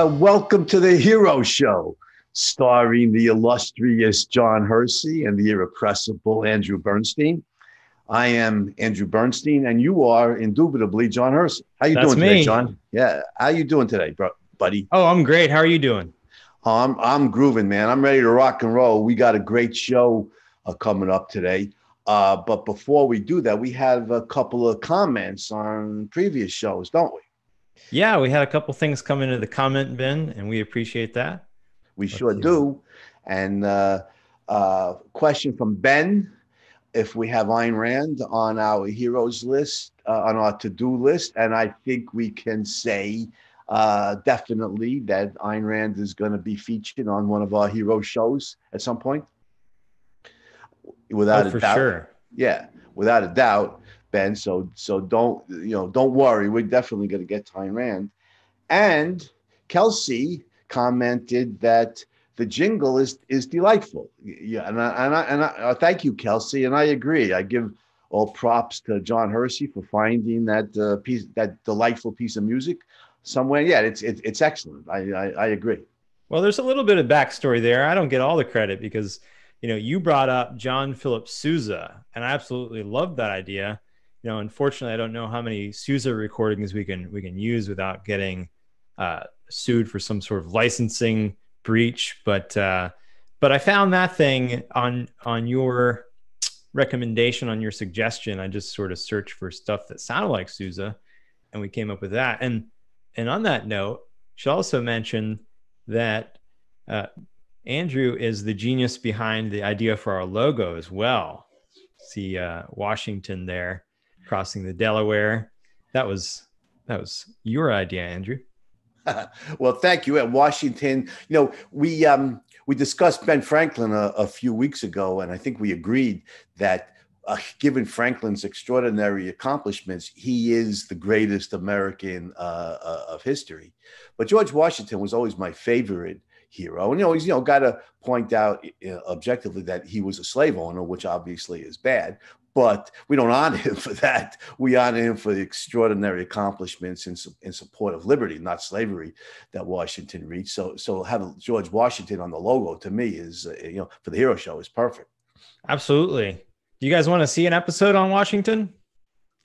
Well, welcome to the Hero Show, starring the illustrious Jon Hersey and the irrepressible Andrew Bernstein. I am Andrew Bernstein, and you are indubitably Jon Hersey. How you That's doing today, me. Jon? Yeah, how you doing today, bro, buddy? Oh, I'm great. How are you doing? I'm I'm grooving, man. I'm ready to rock and roll. We got a great show uh, coming up today. Uh, but before we do that, we have a couple of comments on previous shows, don't we? Yeah, we had a couple things come into the comment bin, and we appreciate that. We Let's sure do. And uh, uh, question from Ben: If we have Ayn Rand on our heroes list, uh, on our to-do list, and I think we can say uh, definitely that Ayn Rand is going to be featured on one of our hero shows at some point. Without oh, a for doubt. sure. Yeah, without a doubt, Ben. So so don't you know? Don't worry. We're definitely going to get Ayn Rand. And Kelsey commented that the jingle is is delightful. Yeah, and I, and I, and I uh, thank you, Kelsey. And I agree. I give all props to Jon Hersey for finding that uh, piece, that delightful piece of music somewhere. Yeah, it's it, it's excellent. I, I I agree. Well, there's a little bit of backstory there. I don't get all the credit because, you know, you brought up John Philip Sousa, and I absolutely loved that idea. You know, unfortunately, I don't know how many Sousa recordings we can we can use without getting uh, sued for some sort of licensing breach. But uh, but I found that thing on on your recommendation on your suggestion. I just sort of searched for stuff that sounded like Sousa, and we came up with that. And and on that note, should also mention that uh, Andrew is the genius behind the idea for our logo as well. See uh, Washington there crossing the Delaware. That was that was your idea, Andrew. well, thank you. At Washington, you know, we um, we discussed Ben Franklin a, a few weeks ago, and I think we agreed that uh, given Franklin's extraordinary accomplishments, he is the greatest American uh, uh, of history. But George Washington was always my favorite hero, and you know, he's you know got to point out uh, objectively that he was a slave owner, which obviously is bad. But we don't honor him for that. We honor him for the extraordinary accomplishments in, in support of liberty, not slavery, that Washington reached. So, so have George Washington on the logo to me is, uh, you know, for the hero show is perfect. Absolutely. Do you guys want to see an episode on Washington?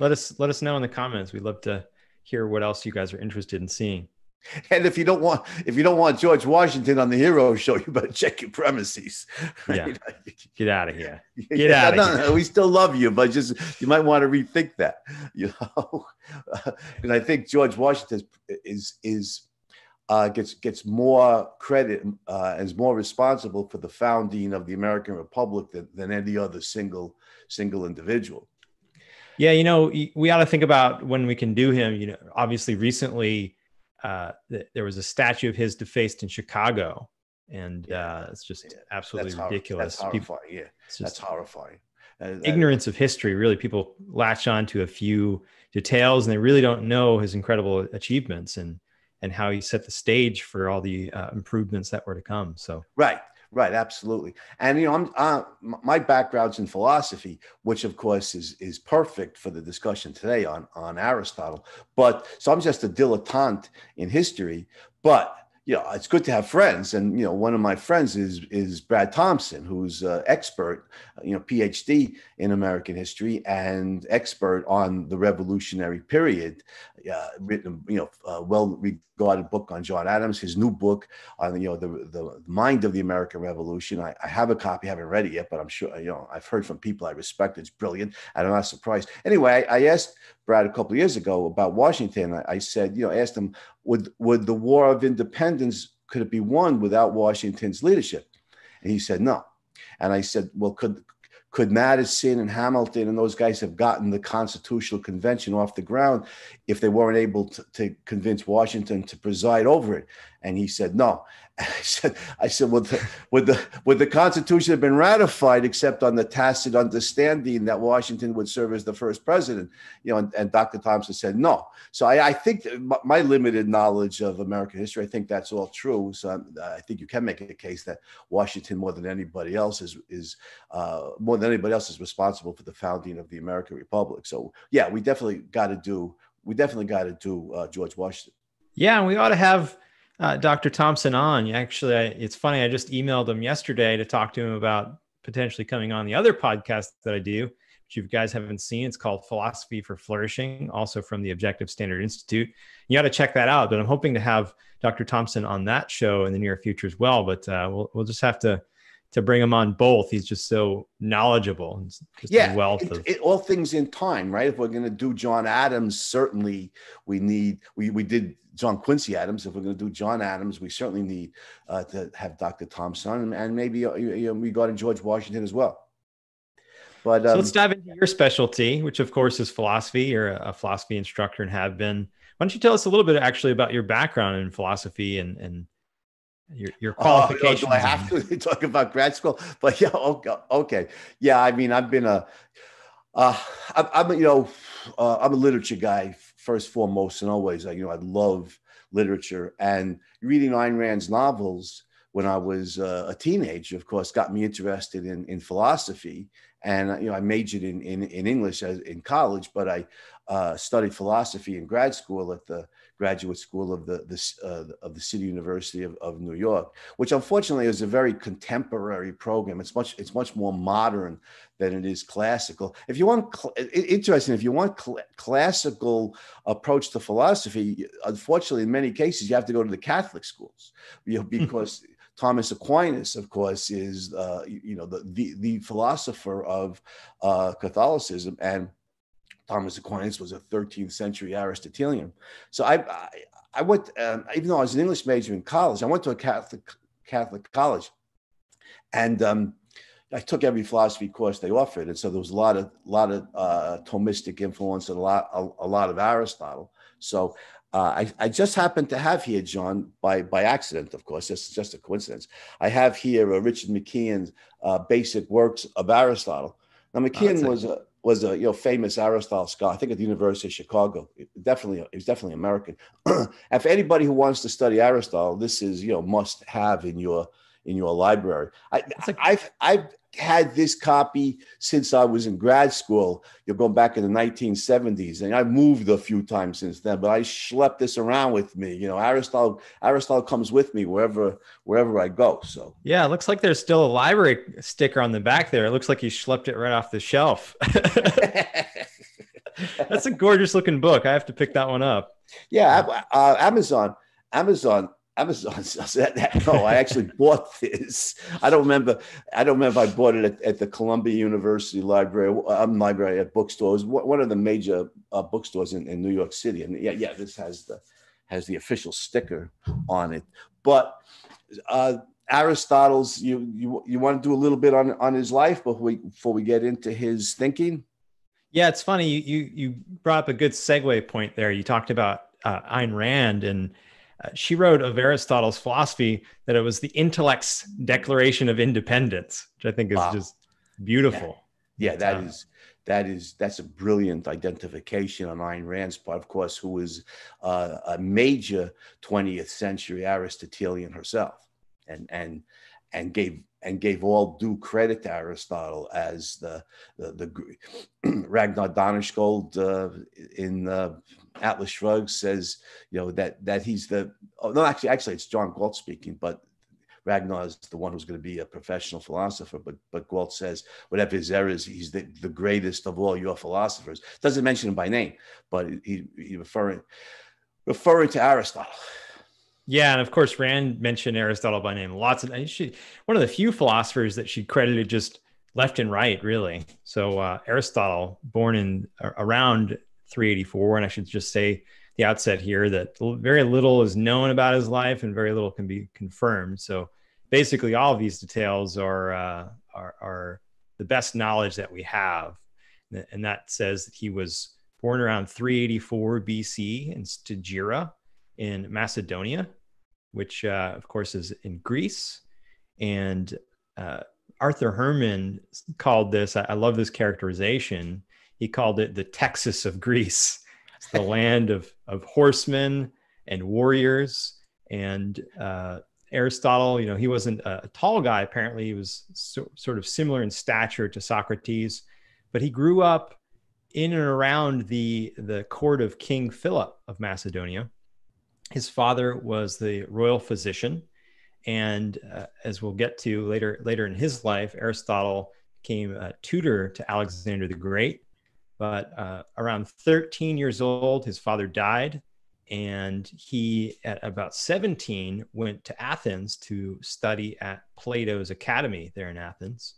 Let us let us know in the comments. We'd love to hear what else you guys are interested in seeing. And if you don't want, if you don't want George Washington on the hero show, you better check your premises. Yeah. Get out of here. Get Yeah, outta no, here. no, we still love you, but just you might want to rethink that. You know, and I think George Washington is is, is uh, gets gets more credit uh, is more responsible for the founding of the American Republic than, than any other single single individual. Yeah, you know, we ought to think about when we can do him. You know, obviously, recently uh, th- there was a statue of his defaced in Chicago, and uh, it's just Yeah, absolutely That's hor- ridiculous. That's People, horrifying. Yeah, it's that's horrifying. That- ignorance of history. Really, people latch on to a few details, and they really don't know his incredible achievements and and how he set the stage for all the uh, improvements that were to come. So, Right, right, absolutely. And you know, I'm uh, my background's in philosophy, which of course is is perfect for the discussion today on on Aristotle. But so I'm just a dilettante in history. But you know, it's good to have friends, and you know, one of my friends is is Brad Thompson, who's uh, expert, you know, PhD in American history and expert on the Revolutionary period. Uh, written, you know, a well-regarded book on John Adams. His new book on you know the the mind of the American Revolution. I, I have a copy, haven't read it yet, but I'm sure you know I've heard from people I respect. It's brilliant, and I'm not surprised. Anyway, I, I asked Brad a couple of years ago about Washington. I, I said, you know, I asked him would would the War of Independence could it be won without Washington's leadership? And he said no. And I said, well, could could Madison and Hamilton and those guys have gotten the Constitutional Convention off the ground if they weren't able to, to convince Washington to preside over it? And he said, no. I said, I said, would the, would the would the Constitution have been ratified except on the tacit understanding that Washington would serve as the first president? You know, and, and Dr. Thompson said no. So I, I think my- limited knowledge of American history, I think that's all true. So I'm- I think you can make a case that Washington, more than anybody else, is is uh, more than anybody else, is responsible for the founding of the American Republic. So yeah, we definitely got to do we definitely got to do uh, George Washington. yeah, and we ought to have uh, Dr. Thompson on. Actually, I, it's funny. I just emailed him yesterday to talk to him about potentially coming on the other podcast that I do, which you guys haven't seen. It's called Philosophy for Flourishing, also from the Objective Standard Institute. You got to check that out. But I'm hoping to have Dr. Thompson on that show in the near future as well. But uh, we'll we'll just have to to bring him on both. He's just so knowledgeable and just yeah, wealth it, of it, all things in time, right? If we're going to do John Adams, certainly we need we we did John Quincy Adams. If we're going to do John Adams, we certainly need uh, to have Dr. Thompson and, maybe uh, you know, we got in George Washington as well. But um, so let's dive into your specialty, which of course is philosophy. You're a philosophy instructor and have been. Why don't you tell us a little bit actually about your background in philosophy and and your your qualifications? Oh, do I have to talk about grad school? But yeah, okay, okay. yeah. I mean, I've been a, uh, I'm, I'm you know, uh, I'm a literature guy first, foremost, and always. You know, I love literature and reading Ayn Rand's novels when I was uh, a teenager. Of course, got me interested in in philosophy, and you know, I majored in in, in English as, in college, but I uh, studied philosophy in grad school at the graduate school of the, the uh, of the City University of, of New York, which unfortunately is a very contemporary program. It's much it's much more modern than it is classical. If you want cl- interesting, if you want cl- classical approach to philosophy, unfortunately, in many cases, you have to go to the Catholic schools, you know, because. Thomas Aquinas, of course, is uh, you know the, the, the philosopher of uh, Catholicism, and Thomas Aquinas was a 13th century Aristotelian. So I, I, I went, um, even though I was an English major in college, I went to a Catholic Catholic college, and um, I took every philosophy course they offered, and so there was a lot of lot of uh, Thomistic influence and a lot a, a lot of Aristotle. So uh, I, I, just happened to have here, Jon, by by accident, of course, just just a coincidence. I have here uh, Richard McKeon's uh, Basic Works of Aristotle. Now McKeon oh, was a was a you know famous Aristotle scholar. I think at the University of Chicago. Definitely, he was definitely American. and for anybody who wants to study Aristotle, this is you know must have in your in your library. I, I've I've had this copy since I was in grad school. You're going back in the 1970s, and I've moved a few times since then. But I schlepped this around with me. You know, Aristotle Aristotle comes with me wherever wherever I go. So yeah, it looks like there's still a library sticker on the back there. It looks like you schlepped it right off the shelf. That's a gorgeous looking book. I have to pick that one up. Yeah, uh, Amazon. Amazon Amazon sells that. No, I actually bought this. I don't remember. I don't remember. I bought it at, at the Columbia University Library, um, library at bookstores, one of the major uh, bookstores in, in New York City. And yeah, yeah, this has the has the official sticker on it. But uh, Aristotle's. You you you want to do a little bit on on his life before we before we get into his thinking. Yeah, it's funny. You you, you brought up a good segue point there. You talked about uh, Ayn Rand and uh, she wrote of Aristotle's philosophy that it was the intellect's declaration of independence, which I think is wow. just beautiful. Yeah, yeah that is that is that's a brilliant identification on Ayn Rand's part, of course, who was uh, a major 20th century Aristotelian herself, and and and gave and gave all due credit to Aristotle as the the, the Ragnar Danneskjöld uh, in uh, Atlas Shrugged says, you know, that that he's the oh, no, actually, actually, it's John Galt speaking, but Ragnar is the one who's going to be a professional philosopher. But but Galt says whatever his errors, he's the, the greatest of all your philosophers. Doesn't mention him by name, but he, he referring referring to Aristotle. Yeah, and of course, Rand mentioned Aristotle by name. Lots of she, one of the few philosophers that she credited just left and right, really. So uh, Aristotle, born in around 384. And I should just say the outset here that very little is known about his life and very little can be confirmed. So basically, all of these details are, uh, are, are the best knowledge that we have. And that says that he was born around 384 BC in Stagira in Macedonia, which, uh, of course, is in Greece. And uh, Arthur Herman called this, I, I love this characterization he called it the Texas of Greece. It's the land of, of horsemen and warriors. And uh, Aristotle, you know, he wasn't a, tall guy. Apparently, he was so, sort of similar in stature to Socrates, but he grew up in and around the the court of King Philip of Macedonia, his father was the royal physician, and uh, as we'll get to later later in his life, Aristotle became a tutor to Alexander the Great. But uh, around 13 years old, his father died, and he, at about 17, went to Athens to study at Plato's academy there in Athens,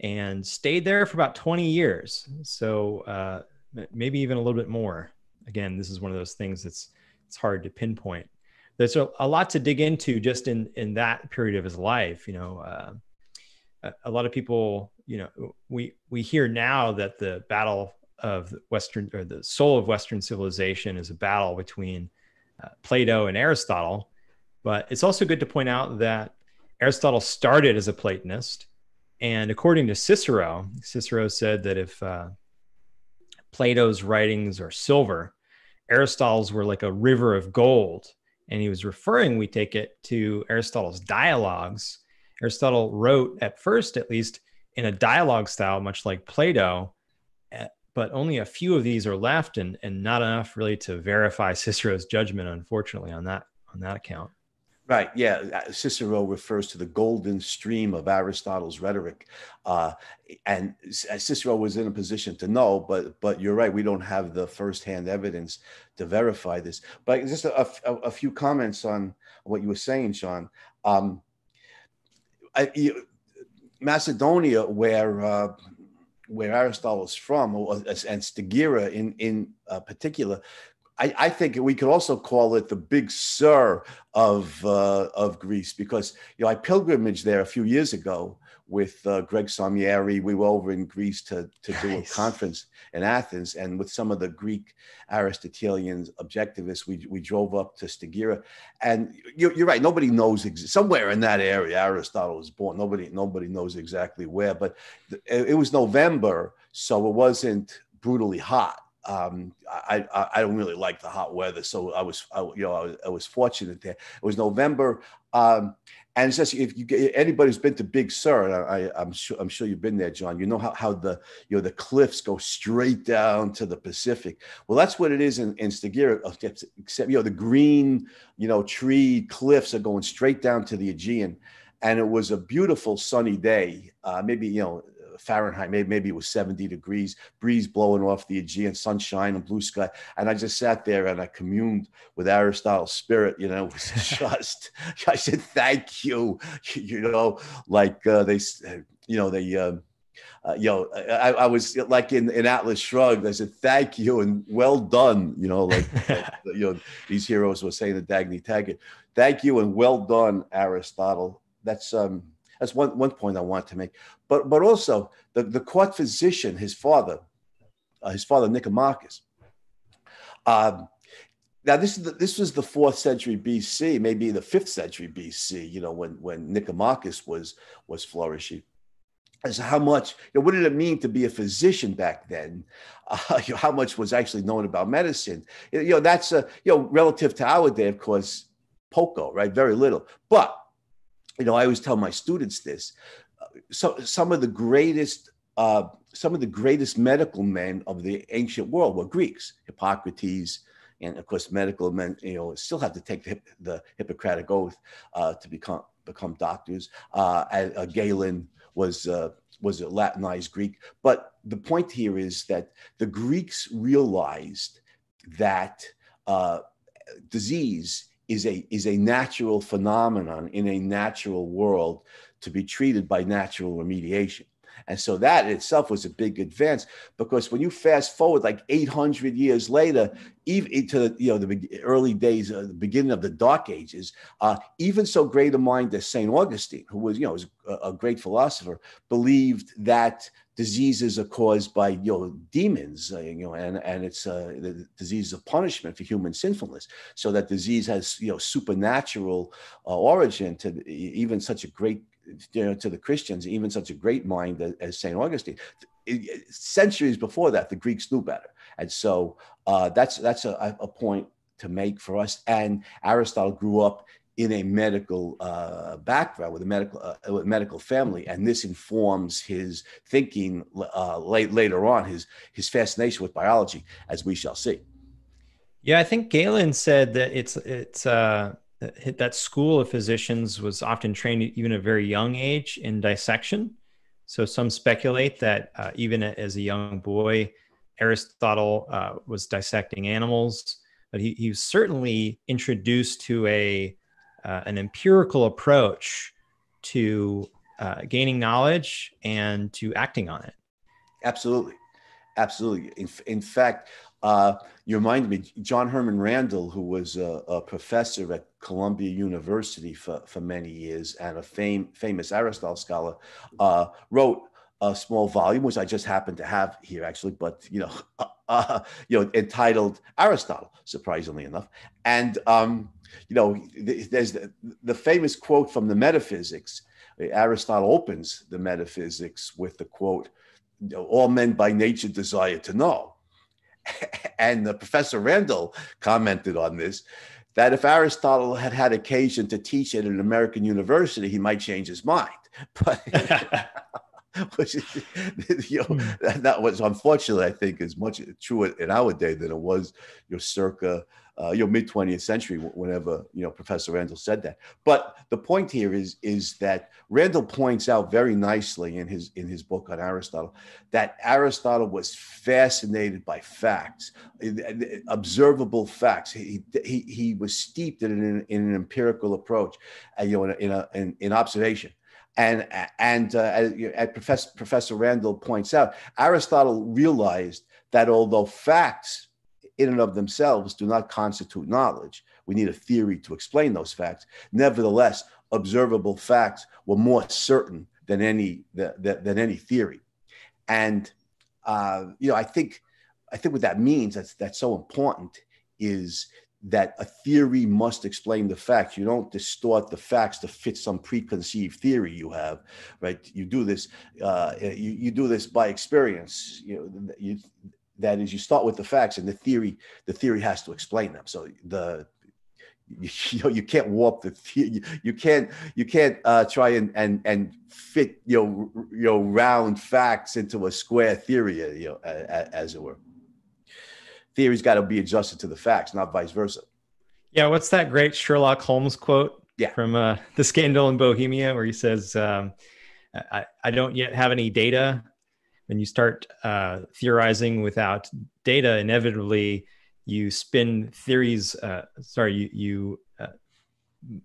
and stayed there for about 20 years. So uh, maybe even a little bit more. Again, this is one of those things that's it's hard to pinpoint. There's a, a lot to dig into just in in that period of his life. You know, uh, a, lot of people, you know, we we hear now that the battle of Western or the soul of Western civilization is a battle between uh, Plato and Aristotle. But it's also good to point out that Aristotle started as a Platonist. And according to Cicero, Cicero said that if uh, Plato's writings are silver, Aristotle's were like a river of gold. And he was referring, we take it, to Aristotle's dialogues. Aristotle wrote, at first at least, in a dialogue style, much like Plato, eh, but only a few of these are left and, and not enough really to verify Cicero's judgment, unfortunately, on that on that account. Right. Yeah. Uh, Cicero refers to the golden stream of Aristotle's rhetoric, uh, and uh, Cicero was in a position to know, but but you're right. We don't have the firsthand evidence to verify this. But just a, a, a few comments on what you were saying, Jon. Um, I, you, Macedonia, where uh, where Aristotle is from, and Stagira in in uh, particular, I, I, think we could also call it the Big Sur of uh, of Greece because you know I pilgrimaged there a few years ago with uh, Greg Salmieri. We were over in Greece to to nice. do a conference in Athens, and with some of the Greek Aristotelian objectivists, we we drove up to Stagira, and you're, you're right. Nobody knows ex- somewhere in that area Aristotle was born. Nobody nobody knows exactly where, but it, it was November, so it wasn't brutally hot um, I, I, I don't really like the hot weather, so I was I, you know I was, I was fortunate there. It was November, um, and it's just if you get anybody's been to Big Sur, I, am sure I'm sure you've been there, Jon. You know how, how the you know the cliffs go straight down to the Pacific. Well, that's what it is in, in Stagira, except you know the green you know tree cliffs are going straight down to the Aegean, and it was a beautiful sunny day. Uh, maybe you know Fahrenheit, maybe, maybe it was 70 degrees, breeze blowing off the Aegean, sunshine and blue sky. And I just sat there and I communed with Aristotle's spirit, you know, it was just, I said, thank you, you know, like uh, they, you know, they, uh, uh, you know, I, I, was like in, in Atlas Shrugged. I said, "Thank you and well done." You know, like you know, these heroes were saying to Dagny Taggart, "Thank you and well done, Aristotle." That's um, that's one, one point I want to make. But but also the, the court physician, his father, uh, his father Nicomachus. Um, now this is the, this was the fourth century BC, maybe the fifth century BC. You know when when Nicomachus was was flourishing. As how much, you know, what did it mean to be a physician back then? Uh, you know, how much was actually known about medicine? You know, that's a, you know, relative to our day, of course, poco, right? Very little. But you know, I always tell my students this. So some of the greatest, uh, some of the greatest medical men of the ancient world were Greeks, Hippocrates, and of course, medical men, you know, still have to take the, the Hippocratic oath uh, to become become doctors. Uh, uh, Galen was uh, was a Latinized Greek, but the point here is that the Greeks realized that uh, disease is a is a natural phenomenon in a natural world to be treated by natural remediation. And so that itself was a big advance because when you fast forward like 800 years later, even to the, you know the early days, uh, the beginning of the Dark Ages, uh, even so great a mind as Saint Augustine, who was you know was a, a great philosopher, believed that diseases are caused by you know demons uh, you know and and it's uh, the disease of punishment for human sinfulness so that disease has you know supernatural uh, origin to even such a great you know to the christians even such a great mind as, saint augustine. Centuries before that the greeks knew better. And so uh, that's that's a, a point to make for us. And aristotle grew up in a medical uh, background with a medical uh, with a medical family, and this informs his thinking uh, late, later on, his his fascination with biology, as we shall see. Yeah, I think Galen said that it's it's uh, that school of physicians was often trained even at a very young age in dissection. So some speculate that uh, even as a young boy, Aristotle uh, was dissecting animals, but he, he was certainly introduced to a uh, an empirical approach to uh, gaining knowledge and to acting on it. Absolutely, absolutely. In, in fact, uh, you remind me, John Herman Randall, who was a, a, professor at Columbia University for, for many years and a fame, famous Aristotle scholar, uh, wrote a small volume, which I just happen to have here, actually, but you know, uh, you know, entitled Aristotle, surprisingly enough. And um, you know, there's the, the famous quote from the Metaphysics. Aristotle opens the Metaphysics with the quote, "All men by nature desire to know." and uh, Professor Randall commented on this that if Aristotle had had occasion to teach at an American university, he might change his mind. But which is, you know, hmm. that, that was unfortunately, I think, as much truer in our day than it was, you know, circa uh, you know mid 20th century whenever you know professor randall said that. But the point here is is that randall points out very nicely in his in his book on aristotle that aristotle was fascinated by facts observable facts. He he, he was steeped in an, in an empirical approach uh, you know in, a, in, in observation. And and uh, as, as professor professor randall points out aristotle realized that although facts in and of themselves do not constitute knowledge. We need a theory to explain those facts. Nevertheless, observable facts were more certain than any than, than any theory. And uh, you know, I think I think what that means that's that's so important is that a theory must explain the facts. You don't distort the facts to fit some preconceived theory you have, right? You do this. Uh, you, you do this by experience. You know, you, that is you start with the facts and the theory the theory has to explain them. So the you know you can't warp the theory. you can't you can't uh, try and and and fit you know you know round facts into a square theory uh, you know as it were. Theory's got to be adjusted to the facts not vice versa. Yeah what's that great sherlock holmes quote yeah. from uh, the scandal in bohemia where he says um, I, I don't yet have any data when you start uh, theorizing without data, inevitably you spin theories. Uh, sorry, you you uh,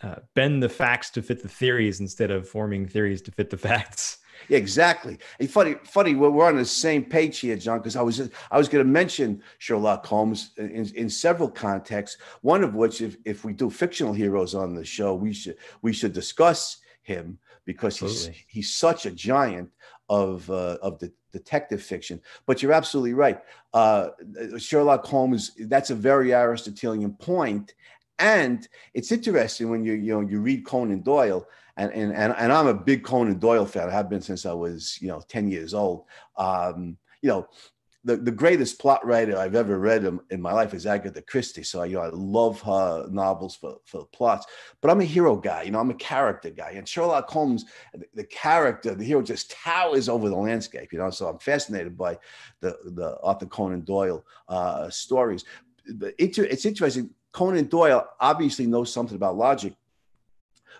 uh, bend the facts to fit the theories instead of forming theories to fit the facts. Yeah, exactly. And funny, funny. We're on the same page here, Jon, because I was I was going to mention Sherlock Holmes in, in several contexts. One of which, if, if we do fictional heroes on the show, we should we should discuss him because Absolutely. he's he's such a giant of uh, of the detective fiction. But you're absolutely right. Uh, Sherlock Holmes. That's a very Aristotelian point, and it's interesting when you you know you read Conan Doyle. And, and, and, and I'm a big Conan Doyle fan. I have been since I was, you know, 10 years old. Um, you know, the, the greatest plot writer I've ever read in, in, my life is Agatha Christie. So you know, I love her novels for, for plots. But I'm a hero guy. You know, I'm a character guy. And Sherlock Holmes, the, the character, the hero, just towers over the landscape. You know, so I'm fascinated by the the Arthur Conan Doyle uh, stories. It's interesting. Conan Doyle obviously knows something about logic,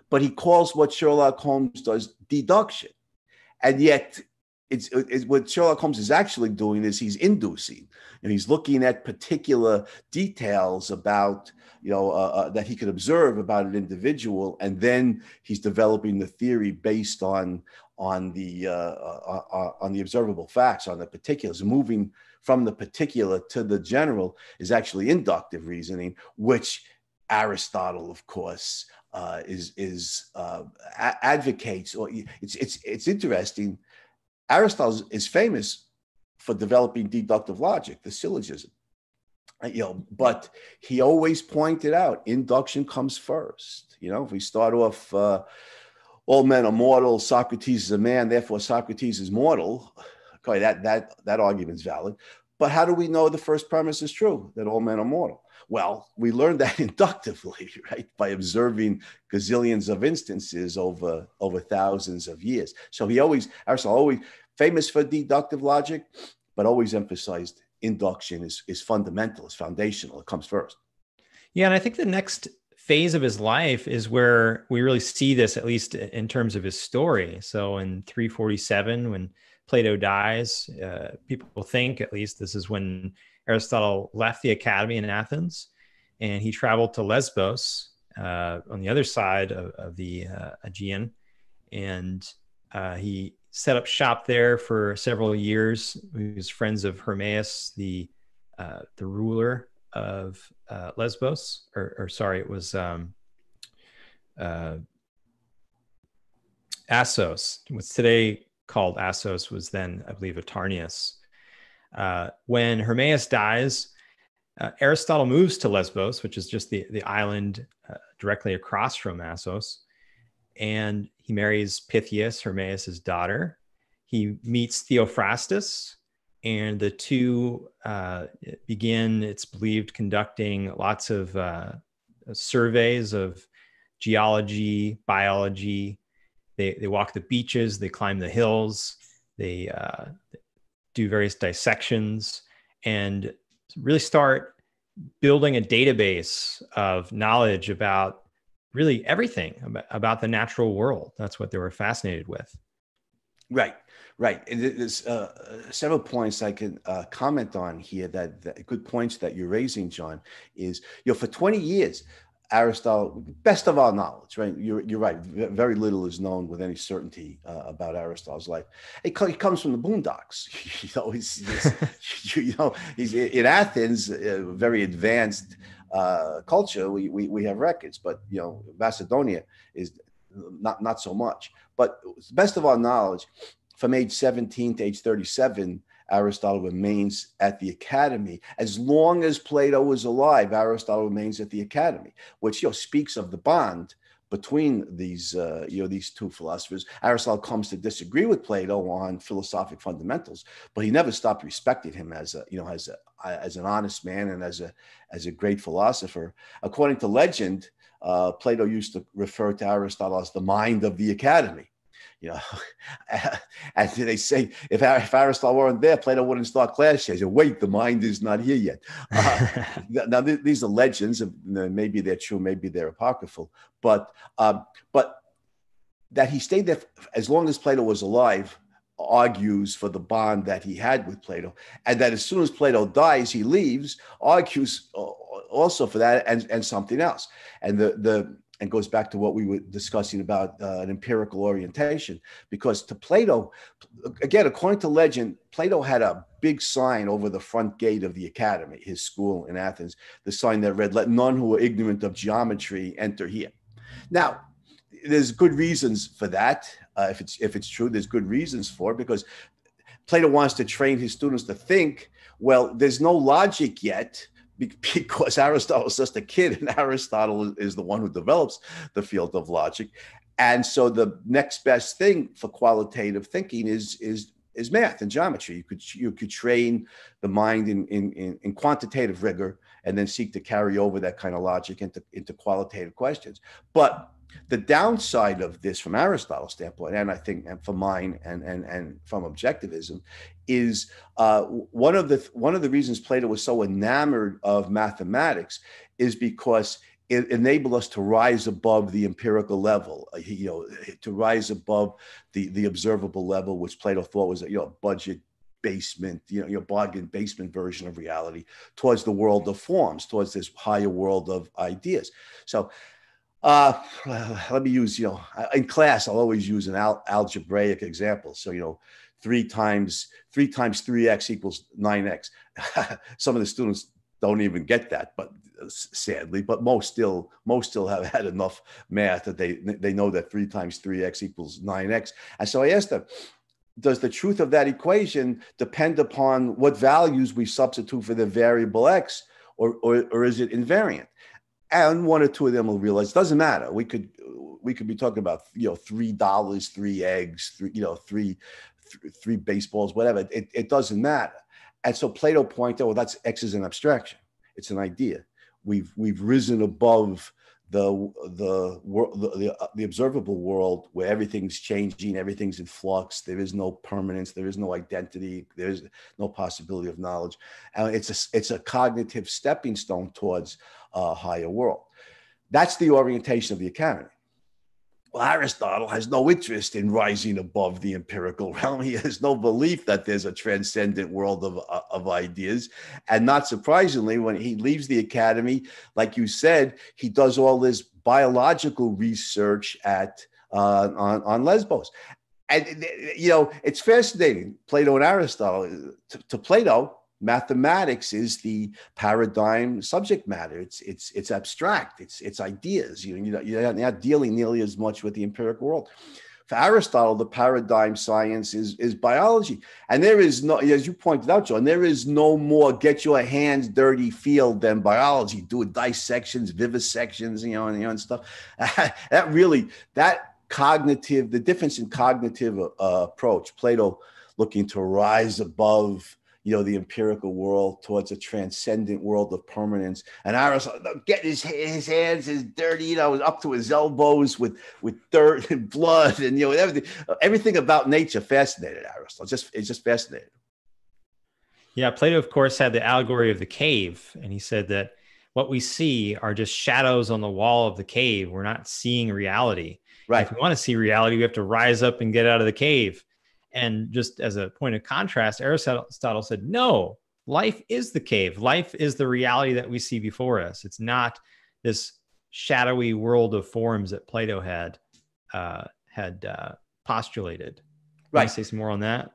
but he calls what Sherlock Holmes does deduction. And yet it's, it's, what Sherlock Holmes is actually doing is he's inducing and he's looking at particular details about you know uh, uh, that he could observe about an individual and then he's developing the theory based on on the uh, uh, uh on the observable facts on the particulars. Moving from the particular to the general is actually inductive reasoning which Aristotle of course uh, is is advocates or it's it's it's interesting Aristotle is famous for developing deductive logic, the syllogism. Uh, you know, but he always pointed out induction comes first. You know, if we start off, uh, all men are mortal, Socrates is a man, therefore Socrates is mortal. Okay, that that that argument is valid. But how do we know the first premise is true that all men are mortal? Well, we learned that inductively, right, by observing gazillions of instances over over thousands of years. So he always Aristotle always famous for deductive logic, but always emphasized induction is is fundamental, is foundational. It comes first. Yeah, and I think the next phase of his life is where we really see this, at least in terms of his story. So in 347, when Plato dies, uh, people think, at least, this is when Aristotle left the academy in Athens and he traveled to Lesbos uh, on the other side of, of the uh, Aegean. And uh, he set up shop there for several years. He was friends of Hermias, the uh, the ruler of uh, Lesbos, or, or, sorry, it was um, uh, Assos. What's today called Assos was then, I believe, Atarneus. Uh, when Hermias dies, uh, Aristotle moves to Lesbos, which is just the, the island uh, directly across from Assos, and he marries Pythias, Hermias' daughter. He meets Theophrastus, and the two uh, begin, it's believed, conducting lots of uh, surveys of geology, biology. They, they walk the beaches, they climb the hills, they uh, do various dissections, and really start building a database of knowledge about really everything about, the natural world. That's what they were fascinated with. Right, right. And there's uh, several points I can uh, comment on here that, that, good points that you're raising, Jon. Is you know for 20 years, Aristotle, best of our knowledge, right? You're, you're right. Very little is known with any certainty uh, about Aristotle's life. He, he, comes from the boondocks. you know, he's, he's you know, he's in Athens, a very advanced uh, culture. We, we, we have records, but you know, Macedonia is not not so much. But best of our knowledge, from age 17 to age 37, Aristotle remains at the academy. As long as Plato was alive, Aristotle remains at the academy, which you know speaks of the bond between these uh, you know these two philosophers. Aristotle comes to disagree with Plato on philosophic fundamentals, but he never stopped respecting him as a you know as a as an honest man and as a as a great philosopher. According to legend, uh, Plato used to refer to Aristotle as the mind of the academy you know, and they say if, if Aristotle weren't there, Plato wouldn't start class yet. Wait, the mind is not here yet. Uh, now th- these are legends. Maybe they're true, maybe they're apocryphal, but um, but that he stayed there as long as Plato was alive argues for the bond that he had with Plato, and that as soon as Plato dies, he leaves argues uh, also for that and, and something else. And the the and goes back to what we were discussing about uh, an empirical orientation. Because to Plato, again, according to legend, Plato had a big sign over the front gate of the academy, his school in Athens, the sign that read, Let none who are ignorant of geometry enter here. Now, there's good reasons for that. Uh, if it's if it's true, there's good reasons for it because Plato wants to train his students to think. Well, there's no logic yet because Aristotle is just a kid and Aristotle is the one who develops the field of logic. And so the next best thing for qualitative thinking is is is math and geometry. You could you could train the mind in, in, in, in, quantitative rigor and then seek to carry over that kind of logic into, into qualitative questions. But the downside of this from Aristotle's standpoint, and I think and from mine and and and from objectivism, is uh, one of the one of the reasons Plato was so enamored of mathematics is because it enabled us to rise above the empirical level, uh, you know, to rise above the the observable level, which Plato thought was a you know budget basement, you know, your bargain basement version of reality, towards the world of forms, towards this higher world of ideas. So uh, let me use, you know, in class, I'll always use an al- algebraic example. So, you know, three times three times three x equals nine x. Some of the students don't even get that, but sadly, but most still most still have had enough math that they they know that three times three x equals nine x. And so I asked them, does the truth of that equation depend upon what values we substitute for the variable x, or or, or is it invariant? And one or two of them will realize doesn't matter. We could we could be talking about you know three dollars, three eggs, three you know three th- three baseballs, whatever. It, it doesn't matter. And so Plato pointed, well, that's X is an abstraction. It's an idea. We've we've risen above the the world the, the, uh, the, observable world where everything's changing everything's in flux there is no permanence there is no identity there is no possibility of knowledge and it's a it's a cognitive stepping stone towards a higher world that's the orientation of the academy well, Aristotle has no interest in rising above the empirical realm. He has no belief that there's a transcendent world of, uh, of ideas. And not surprisingly, when he leaves the academy, like you said, he does all this biological research at uh, on, on Lesbos. And, you know, it's fascinating. Plato and Aristotle, to, to Plato, mathematics is the paradigm subject matter. It's it's it's abstract. It's it's ideas. You know you're not dealing nearly as much with the empirical world. For aristotle the paradigm science is is biology. And there is no as you pointed out john there is no more get your hands dirty field than biology. Do dissections vivisections you know and, you know, and stuff. That really that cognitive the difference in cognitive uh, approach plato looking to rise above you know, the empirical world towards a transcendent world of permanence. And Aristotle getting his, his hands is dirty, you know, up to his elbows with with dirt and blood and you know everything everything about nature fascinated Aristotle. Just it's just fascinating. Yeah, Plato, of course, had the allegory of the cave, and he said that what we see are just shadows on the wall of the cave. We're not seeing reality. Right. If we want to see reality, we have to rise up and get out of the cave. And just as a point of contrast, Aristotle said, no, life is the cave. Life is the reality that we see before us. It's not this shadowy world of forms that Plato had uh, had uh, postulated. Right. Say some more on that.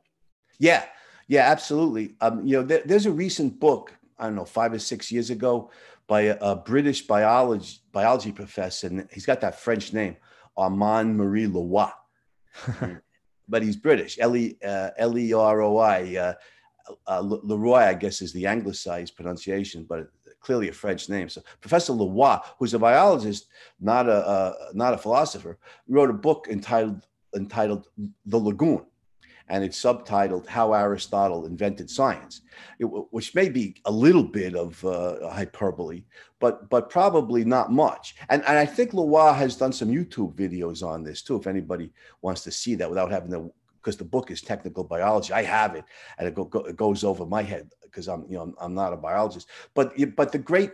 Yeah, yeah, absolutely. Um, you know, th- there's a recent book I don't know five or six years ago by a, a British biology biology professor, and he's got that French name, Armand Marie Leroi. but he's British. L E uh, L E R O I. Uh, uh, Leroy, I guess, is the anglicized pronunciation, but clearly a French name. So Professor Leroy, who's a biologist, not a uh, not a philosopher, wrote a book entitled entitled The Lagoon, and it's subtitled "How Aristotle Invented Science," it, which may be a little bit of uh, hyperbole, but but probably not much. And and I think Leroy has done some YouTube videos on this too. If anybody wants to see that without having to, because the book is technical biology. I have it, and it, go, go, it goes over my head because I'm you know I'm, I'm not a biologist. But but the great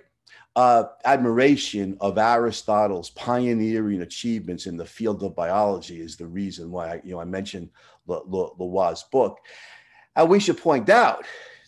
uh, admiration of Aristotle's pioneering achievements in the field of biology is the reason why I, you know I mentioned Leroy's book. And we should point out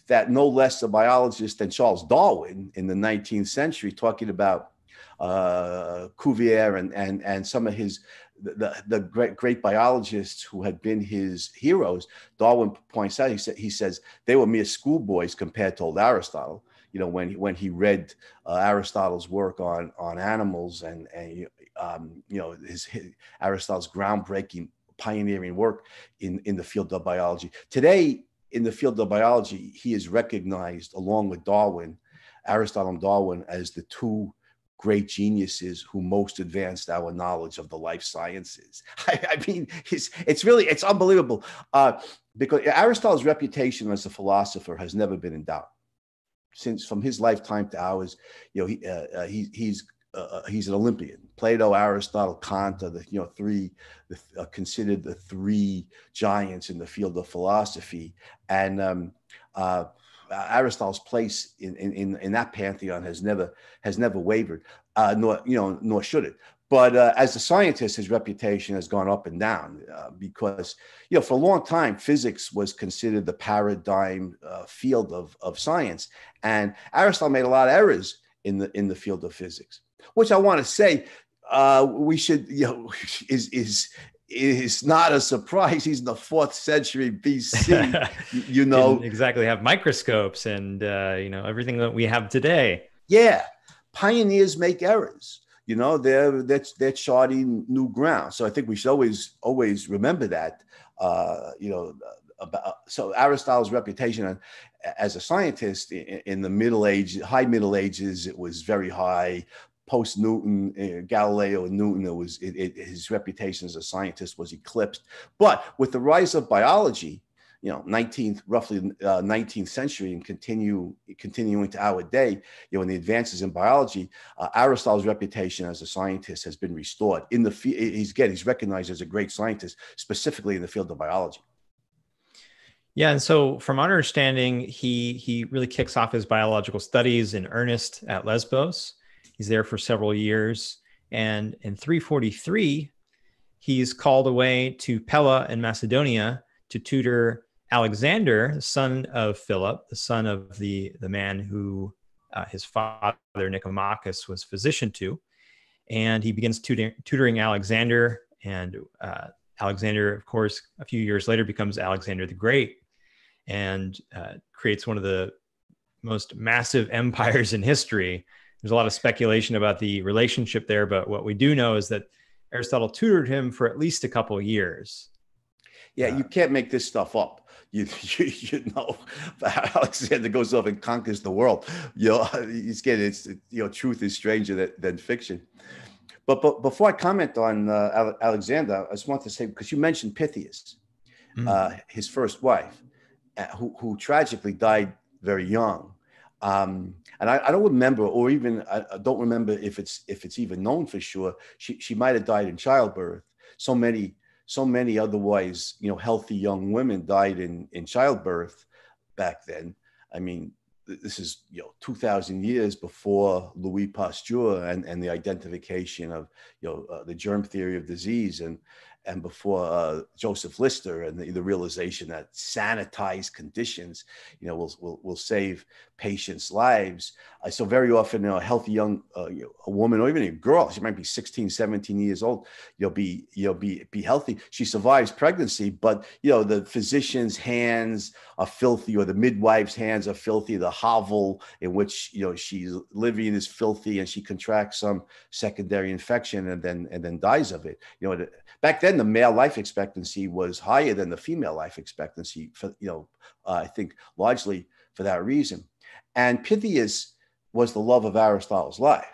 that no less a biologist than Charles Darwin in the 19th century, talking about uh, Cuvier and, and, and some of his the, the great great biologists who had been his heroes, Darwin points out. He said he says they were mere schoolboys compared to old Aristotle. You know when he, when he read uh, Aristotle's work on on animals and and um, you know his, his Aristotle's groundbreaking pioneering work in, in the field of biology. Today, in the field of biology, he is recognized along with Darwin, Aristotle and Darwin, as the two great geniuses who most advanced our knowledge of the life sciences. I, I mean, it's, it's really, it's unbelievable uh, because Aristotle's reputation as a philosopher has never been in doubt. Since from his lifetime to ours, you know, he, uh, uh, he he's uh, uh, he's an Olympian. Plato, Aristotle, Kant are the you know three the, uh, considered the three giants in the field of philosophy, and um, uh, Aristotle's place in, in in that pantheon has never has never wavered, uh, nor you know nor should it. But uh, as a scientist, his reputation has gone up and down because you know for a long time physics was considered the paradigm field of of science, and Aristotle made a lot of errors in the in the field of physics which I want to say uh, we should, you know, is is is not a surprise. He's in the fourth century BC. you know, Didn't exactly have microscopes and uh, you know everything that we have today. Yeah, pioneers make errors. You know, they're they're, they're charting new ground. So I think we should always always remember that. Uh, you know, about so Aristotle's reputation as a scientist in, in the Middle Age, high Middle Ages, it was very high post Newton, uh, Galileo and Newton, it was it, it, his reputation as a scientist was eclipsed. But with the rise of biology, you know 19th roughly uh, 19th century and continue continuing to our day you know in the advances in biology uh, aristotle's reputation as a scientist has been restored in the field he's again he's recognized as a great scientist specifically in the field of biology yeah, and so from our understanding, he he really kicks off his biological studies in earnest at Lesbos. He's there for several years, and in 343, he's called away to Pella in Macedonia to tutor Alexander, the son of Philip, the son of the the man who uh, his father Nicomachus was physician to, and he begins tutoring, tutoring Alexander, and uh, Alexander, of course, a few years later becomes Alexander the Great and uh, creates one of the most massive empires in history. There's a lot of speculation about the relationship there, but what we do know is that Aristotle tutored him for at least a couple of years. Yeah, uh, you can't make this stuff up. You, you, you know, Alexander goes off and conquers the world. You know, he's getting it's you know, truth is stranger than, than fiction. But, but before I comment on uh, Alexander, I just want to say because you mentioned Pythias, mm-hmm. uh, his first wife. Uh, who, who tragically died very young. Um, and I, I, don't remember, or even I, I, don't remember if it's if it's even known for sure. She she might have died in childbirth. So many so many otherwise you know healthy young women died in in childbirth back then. I mean, this is you know 2000 years before louis pasteur and, and the identification of you know uh, the germ theory of disease and and before uh, Joseph Lister and the, the, realization that sanitized conditions, you know, will, will, will save patients' lives. Uh, so very often, you know, a healthy young uh, a woman or even a girl, she might be 16, 17 years old, you'll be, you'll be, be healthy. She survives pregnancy, but, you know, the physician's hands are filthy or the midwife's hands are filthy. The hovel in which, you know, she's living is filthy and she contracts some secondary infection and then, and then dies of it. You know, back then the male life expectancy was higher than the female life expectancy for you know uh, i think largely for that reason. And pythias was the love of aristotle's life.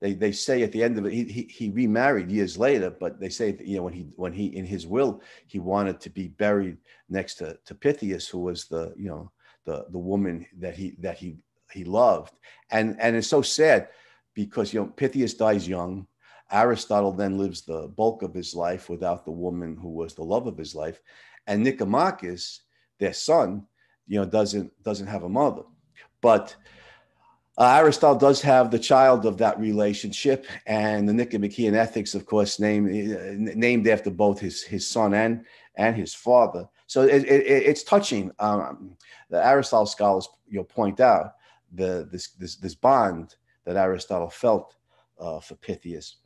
They, they say at the end of it he, he, he remarried years later but they say that you know when he when he in his will he wanted to be buried next to, to pythias who was the you know the the woman that he that he he loved. And and it's so sad because you know pythias dies young Aristotle then lives the bulk of his life without the woman who was the love of his life, and Nicomachus, their son, you know, doesn't doesn't have a mother, but uh, Aristotle does have the child of that relationship, and the Nicomachean Ethics, of course, named named after both his his son and and his father. So it, it, it's touching. Um, the Aristotle scholars you know point out the this this, this bond that Aristotle felt uh, for Pythias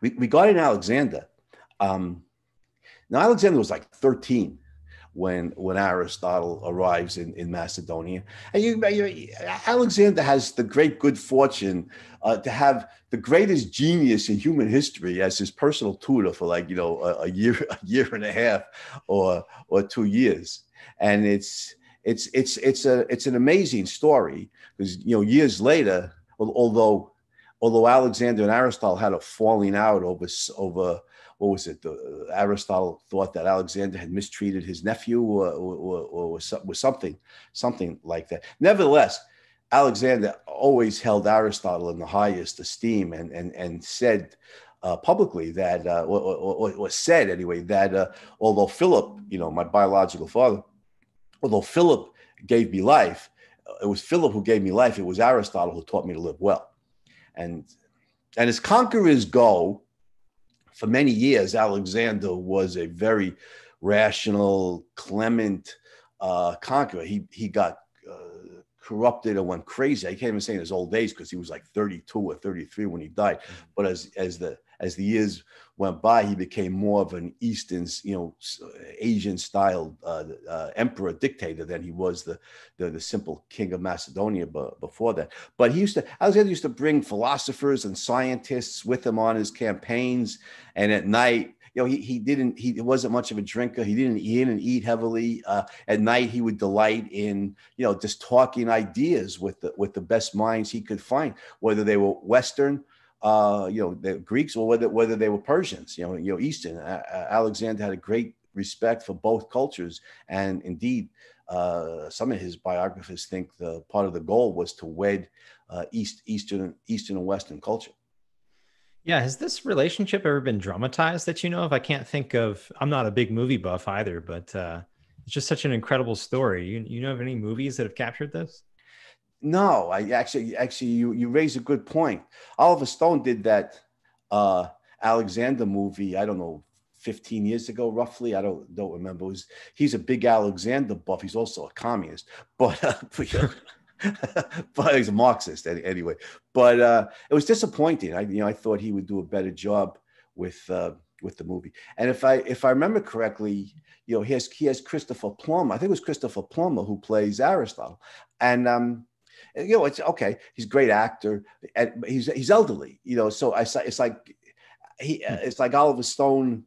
regarding Alexander, um, now Alexander was like 13 when when Aristotle arrives in, in Macedonia. And you, you, Alexander has the great good fortune uh, to have the greatest genius in human history as his personal tutor for like you know a, a, year a year and a half or or two years. And it's it's it's it's a it's an amazing story because you know years later, although although Alexander and Aristotle had a falling out over over what was it? The, Aristotle thought that Alexander had mistreated his nephew or, or, or, was something something like that. Nevertheless, Alexander always held Aristotle in the highest esteem and and and said. Uh, publicly, that uh, or, or, said anyway, that uh, although Philip, you know, my biological father, although Philip gave me life, it was Philip who gave me life. It was Aristotle who taught me to live well. And and as conquerors go, for many years, Alexander was a very rational, clement uh, conqueror. He he got uh, corrupted and went crazy. I can't even say in his old days because he was like 32 or 33 when he died. Mm-hmm. But as as the as the years went by, he became more of an Eastern, you know, Asian style uh, uh, emperor dictator than he was the, the, the simple king of Macedonia before that. But he used to Alexander used to bring philosophers and scientists with him on his campaigns, and at night. You know, he, he didn't he wasn't much of a drinker. He didn't he didn't eat heavily. Uh, at night, he would delight in you know just talking ideas with the with the best minds he could find, whether they were Western uh, you know, the Greeks or whether whether they were Persians, you know, you know, Eastern. Uh, Alexander had a great respect for both cultures. And indeed, uh, some of his biographers think the part of the goal was to wed uh, East, Eastern, Eastern and Western culture. Yeah, has this relationship ever been dramatized that you know of? I can't think of. I'm not a big movie buff either, but uh, it's just such an incredible story. You, you know of any movies that have captured this? No, I actually, actually, you you raise a good point. Oliver Stone did that uh, Alexander movie. I don't know, 15 years ago, roughly. I don't don't remember. Was, he's a big Alexander buff. He's also a communist, but, uh, but he's a Marxist anyway. But uh, it was disappointing. I you know I thought he would do a better job with uh, with the movie. And if I if I remember correctly, you know he has he has Christopher Plummer. I think it was Christopher Plummer who plays Aristotle, and um, you know it's okay. He's a great actor, and he's he's elderly. You know, so I it's like he hmm. it's like Oliver Stone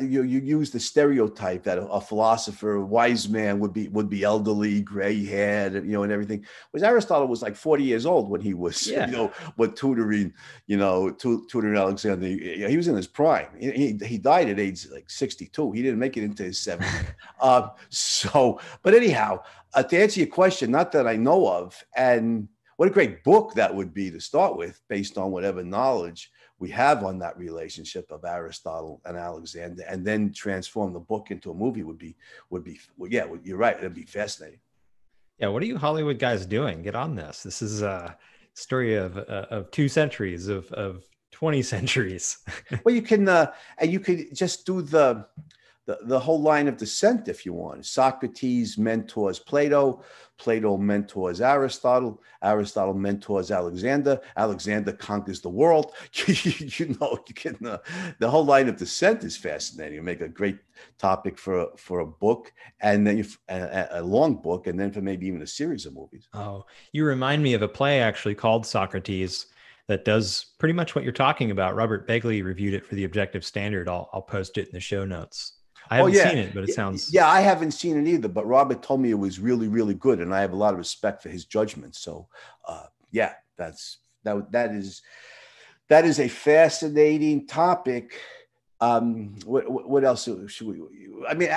you, you use the stereotype that a, a, philosopher, a wise man would be would be elderly, gray haired, you know, and everything. Whereas Aristotle was like 40 years old when he was, yeah. you know, what tutoring, you know, tutoring Alexander. He was in his prime. He, he died at age like 62. He didn't make it into his 70s. uh, so, but anyhow, uh, to answer your question, not that I know of, and what a great book that would be to start with, based on whatever knowledge we have on that relationship of Aristotle and Alexander, and then transform the book into a movie would be would be well, yeah, you're right. It'd be fascinating. Yeah, what are you Hollywood guys doing? Get on this. This is a story of uh, of two centuries of of 20 centuries. well, you can uh, and you could just do the the, the whole line of descent if you want. Socrates mentors Plato, Plato mentors Aristotle, Aristotle mentors Alexander, Alexander conquers the world. you know, you can, uh, the whole line of descent is fascinating. You make a great topic for, for a book and then you, a, a long book and then for maybe even a series of movies. Oh, you remind me of a play actually called Socrates that does pretty much what you're talking about. Robert Begley reviewed it for the Objective Standard. I'll, I'll post it in the show notes. I haven't oh, yeah. seen it, but it sounds. Yeah, I haven't seen it either. But Robert told me it was really, really good, and I have a lot of respect for his judgment. So, uh, yeah, that's that. That is that is a fascinating topic. Um, what, what else should we? I mean,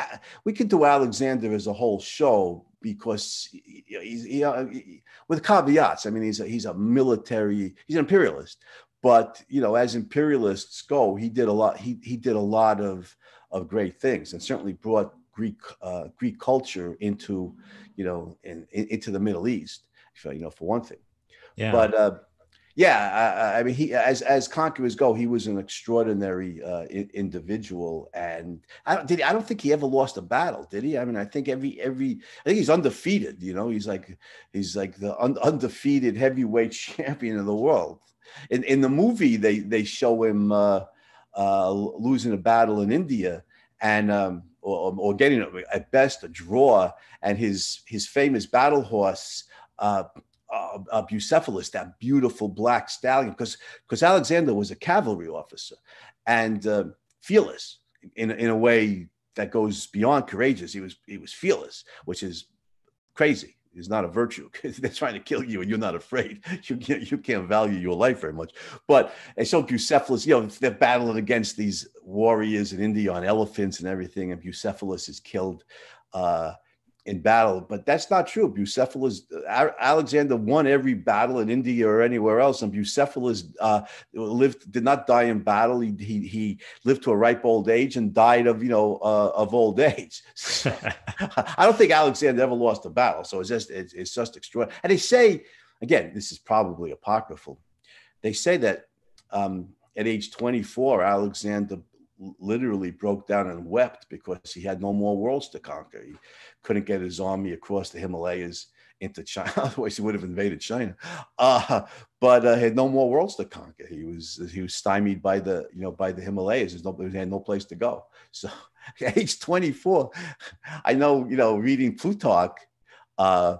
we could do Alexander as a whole show because he's he, uh, with caveats. I mean, he's a, he's a military, he's an imperialist, but you know, as imperialists go, he did a lot. He he did a lot of of great things, and certainly brought Greek uh, Greek culture into, you know, in, in, into the Middle East. For, you know, for one thing. Yeah. But uh, yeah, I, I, mean, he as as conquerors go, he was an extraordinary uh, individual, and I don't did he, I don't think he ever lost a battle, did he? I mean, I think every every I think he's undefeated. You know, he's like he's like the un, undefeated heavyweight champion of the world. In in the movie, they they show him. Uh, uh, losing a battle in India and um, or, or, getting at best a draw, and his his famous battle horse. Uh, uh, uh, Bucephalus, that beautiful black stallion, because because Alexander was a cavalry officer and uh, fearless in in a way that goes beyond courageous. He was he was fearless, which is crazy is not a virtue because they're trying to kill you and you're not afraid. You can't, you can't value your life very much. But and so Bucephalus, you know, they're battling against these warriors in India on elephants and everything, and Bucephalus is killed. Uh, in battle, but that's not true. Bucephalus, Alexander won every battle in India or anywhere else, and Bucephalus uh, lived, did not die in battle. He, he, he lived to a ripe old age and died of you know uh, of old age. So, I don't think Alexander ever lost a battle, so it's just it's, it's just extraordinary. And they say again, this is probably apocryphal. They say that um, at age 24, Alexander literally broke down and wept because he had no more worlds to conquer. He couldn't get his army across the Himalayas into China. Otherwise, he would have invaded China. Uh, but uh, had no more worlds to conquer. He was he was stymied by the you know by the Himalayas. There's no he had no place to go. So, age 24, I know you know reading Plutarch. Uh,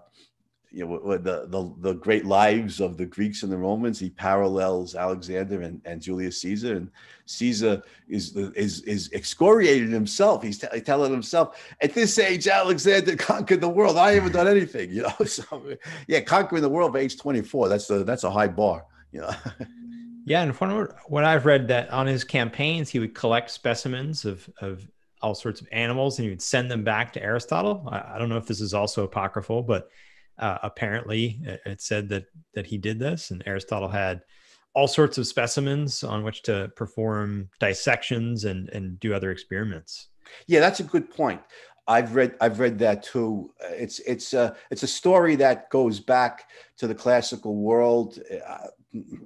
you know, the, the, the great lives of the Greeks and the Romans, he parallels Alexander and, and Julius Caesar. And Caesar is, is, is excoriated himself. He's t- telling himself, at this age, Alexander conquered the world. I haven't done anything, you know? So, yeah, conquering the world by age 24, that's a, that's a high bar, you know? yeah. And from what I've read that on his campaigns, he would collect specimens of, of all sorts of animals and he would send them back to Aristotle. I, I don't know if this is also apocryphal, but uh, apparently it, said that that he did this, and Aristotle had all sorts of specimens on which to perform dissections and and do other experiments. Yeah, that's a good point. I've read I've read that too. It's it's a it's a story that goes back to the classical world. Uh,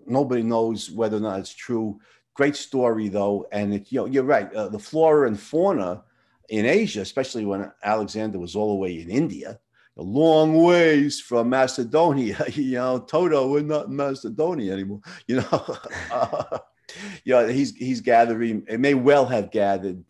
nobody knows whether or not it's true. Great story though, and it, you know you're right. Uh, the flora and fauna in Asia, especially when Alexander was all the way in India, a long ways from Macedonia. You know, Toto, we're not in Macedonia anymore. You know, uh, yeah, he's he's gathering. It may well have gathered,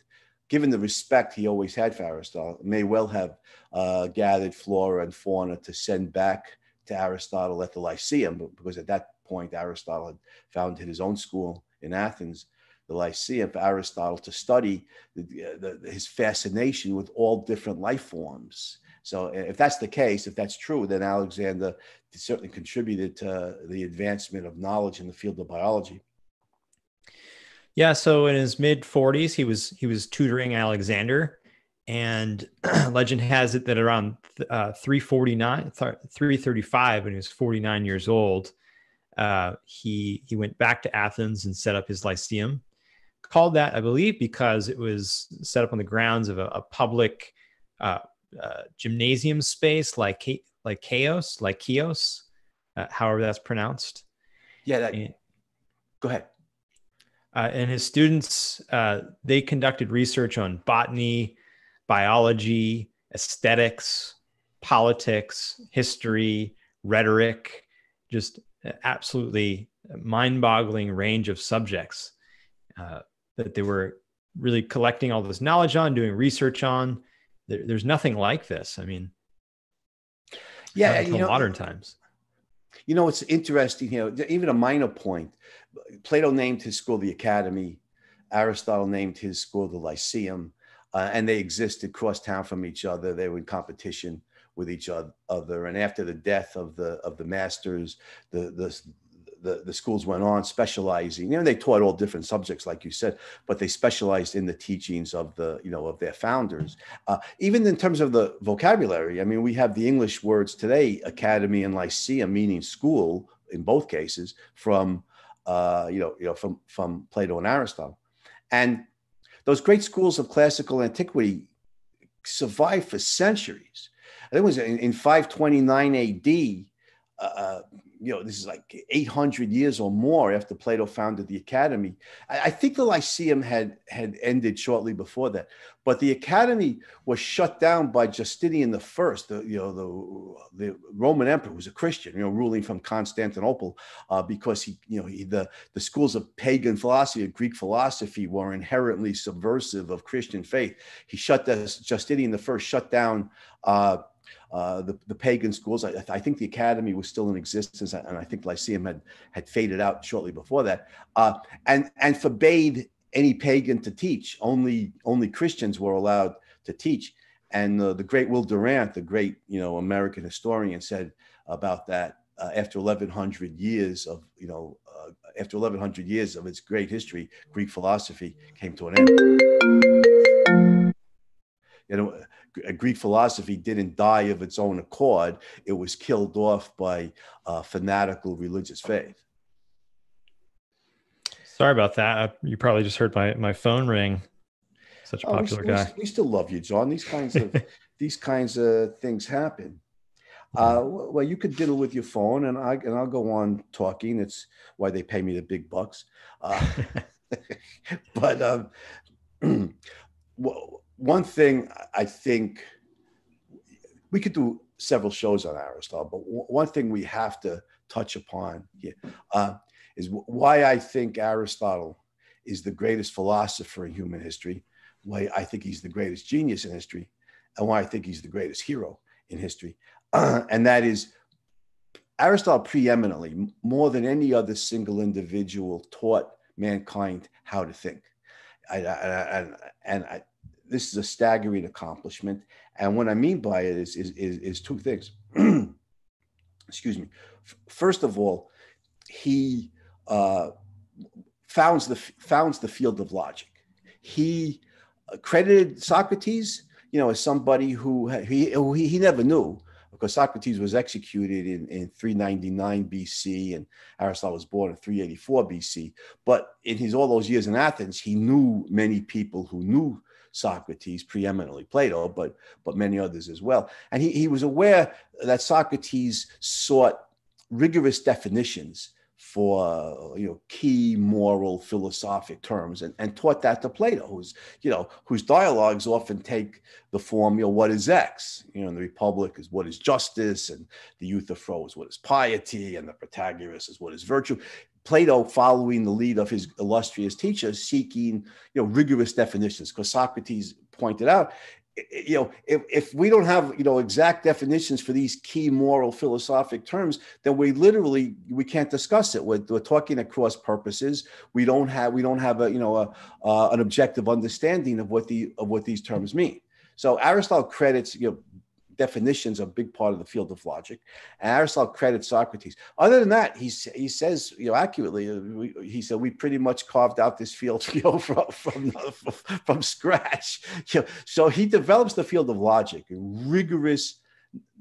given the respect he always had for Aristotle. May well have uh, gathered flora and fauna to send back to Aristotle at the Lyceum, because at that point Aristotle had founded his own school in Athens, the Lyceum, for Aristotle to study the, the, his fascination with all different life forms so if that's the case, if that's true, then Alexander certainly contributed to the advancement of knowledge in the field of biology. Yeah, so in his mid 40s, he was he was tutoring Alexander, and legend has it that around uh, 349, 335, when he was 49 years old, uh, he he went back to Athens and set up his Lyceum. Called that, I believe, because it was set up on the grounds of a, a public uh, uh, gymnasium space, like Lykeios, like chaos, uh, however that's pronounced. Yeah. That, and, go ahead. Uh, and his students, uh, they conducted research on botany, biology, aesthetics, politics, history, rhetoric, just absolutely mind-boggling range of subjects uh, that they were really collecting all this knowledge on, doing research on there, there's nothing like this. I mean, yeah, you know, modern times. You know, it's interesting. You know, even a minor point. Plato named his school the Academy. Aristotle named his school the Lyceum, uh, and they existed cross town from each other. They were in competition with each other. And after the death of the of the masters, the the the, the schools went on specializing. You know, they taught all different subjects, like you said, but they specialized in the teachings of the, you know, of their founders. Uh, even in terms of the vocabulary, I mean, we have the English words today, academy and lyceum, meaning school in both cases, from, uh, you know, you know, from from Plato and Aristotle, and those great schools of classical antiquity survived for centuries. I think it was in, in 529 A.D. Uh, you know, this is like 800 years or more after Plato founded the Academy. I, I, think the Lyceum had had ended shortly before that, but the Academy was shut down by Justinian the First, the you know the the Roman emperor was a Christian, you know, ruling from Constantinople, uh, because he you know he, the the schools of pagan philosophy, Greek philosophy, were inherently subversive of Christian faith. He shut the Justinian the First shut down. Uh, uh, the, the pagan schools. I, I, think the academy was still in existence, and I think Lyceum had had faded out shortly before that, uh, and and forbade any pagan to teach. Only only Christians were allowed to teach. And uh, the great Will Durant, the great you know American historian, said about that uh, after 1100 years of you know uh, after 1100 years of its great history, Greek philosophy came to an end. You know, Greek philosophy didn't die of its own accord. It was killed off by uh, fanatical religious faith. Sorry about that. You probably just heard my, my phone ring. Such a oh, popular we, guy. We, still love you, Jon. These kinds of these kinds of things happen. Uh, well, you could diddle with your phone, and I and I'll go on talking. It's why they pay me the big bucks. Uh, but um, well, one thing I think we could do several shows on Aristotle, but one thing we have to touch upon here uh, is why I think Aristotle is the greatest philosopher in human history, why I think he's the greatest genius in history, and why I think he's the greatest hero in history. And that is Aristotle preeminently, more than any other single individual, taught mankind how to think. I, I, I, and I, this is a staggering accomplishment. And what I mean by it is, is, is, is two things. Excuse me. First of all, he uh, founds, the, founds the field of logic. He credited Socrates, you know, as somebody who he, who he, he never knew because Socrates was executed in, in 399 BC and Aristotle was born in 384 BC. But in his all those years in Athens, he knew many people who knew Socrates, preeminently Plato, but but many others as well. And he, he was aware that Socrates sought rigorous definitions for you know key moral philosophic terms and, and taught that to Plato, who's you know whose dialogues often take the form you know what is X you know in the Republic is what is justice and the Euthyphro is what is piety and the Protagoras is what is virtue. Plato, following the lead of his illustrious teachers, seeking you know rigorous definitions, because Socrates pointed out you know if, if we don't have you know exact definitions for these key moral philosophic terms then we literally we can't discuss it. We're, we're talking across purposes. We don't have we don't have a you know a, uh, an objective understanding of what the of what these terms mean. So aristotle credits you know definitions are a big part of the field of logic. And Aristotle credits Socrates. Other than that, he, he says, you know, accurately, uh, we, he said, we pretty much carved out this field, you know, from, from, from scratch. You know, so he develops the field of logic, rigorous,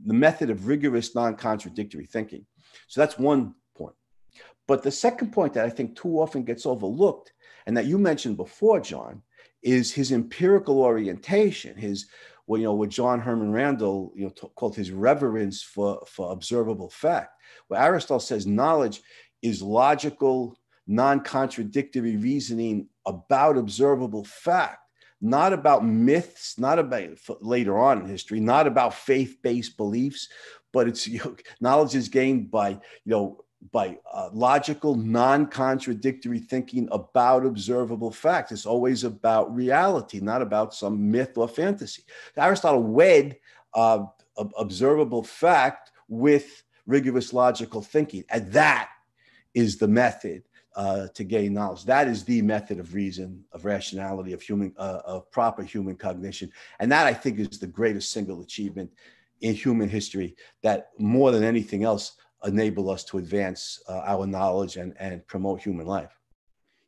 the method of rigorous non-contradictory thinking. So that's one point. But the second point that I think too often gets overlooked, and that you mentioned before, Jon, is his empirical orientation, his what you know what John Herman Randall you know t- called his reverence for for observable fact. Where Aristotle says knowledge is logical, non-contradictory reasoning about observable fact, not about myths, not about later on in history, not about faith-based beliefs, but it's you know, knowledge is gained by you know by uh, logical, non contradictory thinking about observable facts. It's always about reality, not about some myth or fantasy. Aristotle wed uh, observable fact with rigorous logical thinking. And that is the method uh, to gain knowledge. That is the method of reason, of rationality, of human, uh, of proper human cognition. And that I think is the greatest single achievement in human history that more than anything else enable us to advance uh, our knowledge and, and promote human life.